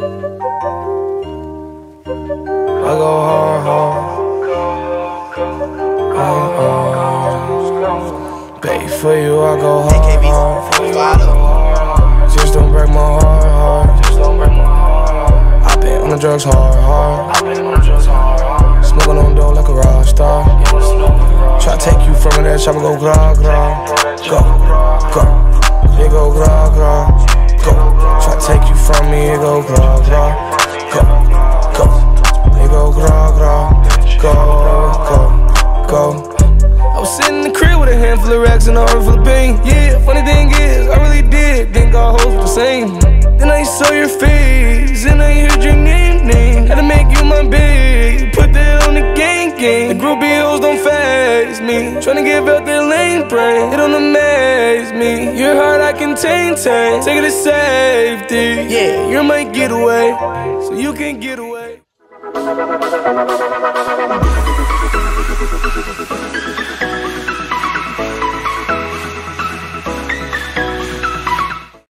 I go hard, hard. Hard, hard. Pay for you, I go hard, hard. Just don't break my heart, heart. Just don't break my heart. I been on the drugs hard, hard. I been on the drugs hard, hard. Smoking on dough like a rock star. Try to take you from that chopper, go gra gra. Go, go. From me, it go. Go, go. It go gra. Go, go, go. I was sitting in the crib with a handful of racks and a heart full of pain. Yeah, funny thing is, I really did think our hoes were the same. Then I saw your face, and I heard your name, name. Had to make you my babe, put that on the gang, gang. The groupie hoes don't phase me. Tryna give out their lane heart I can taint, taint. Take it to safety. Yeah, you're my getaway, so you can get away.